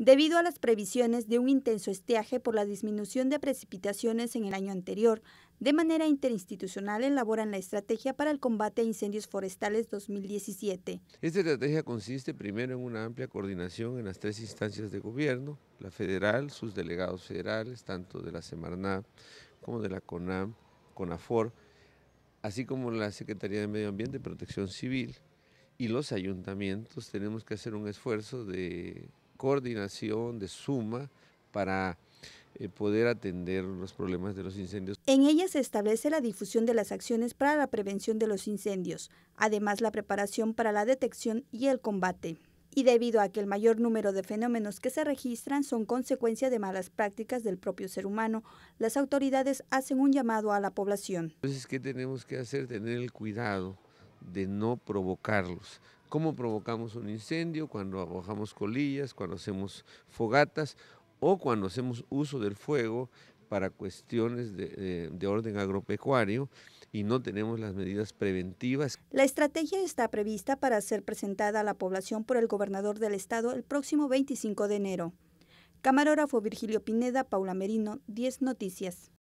Debido a las previsiones de un intenso estiaje por la disminución de precipitaciones en el año anterior, de manera interinstitucional elaboran la estrategia para el combate a incendios forestales 2017. Esta estrategia consiste primero en una amplia coordinación en las tres instancias de gobierno, la federal, sus delegados federales, tanto de la Semarnat como de la CONAM, CONAFOR, así como la Secretaría de Medio Ambiente y Protección Civil, y los ayuntamientos tenemos que hacer un esfuerzo de coordinación, de suma para eh, poder atender los problemas de los incendios. En ella se establece la difusión de las acciones para la prevención de los incendios, además la preparación para la detección y el combate. Y debido a que el mayor número de fenómenos que se registran son consecuencia de malas prácticas del propio ser humano, las autoridades hacen un llamado a la población. Entonces, ¿qué tenemos que hacer? Tener el cuidado de no provocarlos. ¿Cómo provocamos un incendio? Cuando arrojamos colillas, cuando hacemos fogatas o cuando hacemos uso del fuego para cuestiones de, de, orden agropecuario y no tenemos las medidas preventivas. La estrategia está prevista para ser presentada a la población por el gobernador del estado el próximo 25 de enero. Camarógrafo Virgilio Pineda, Paula Merino, 10 Noticias.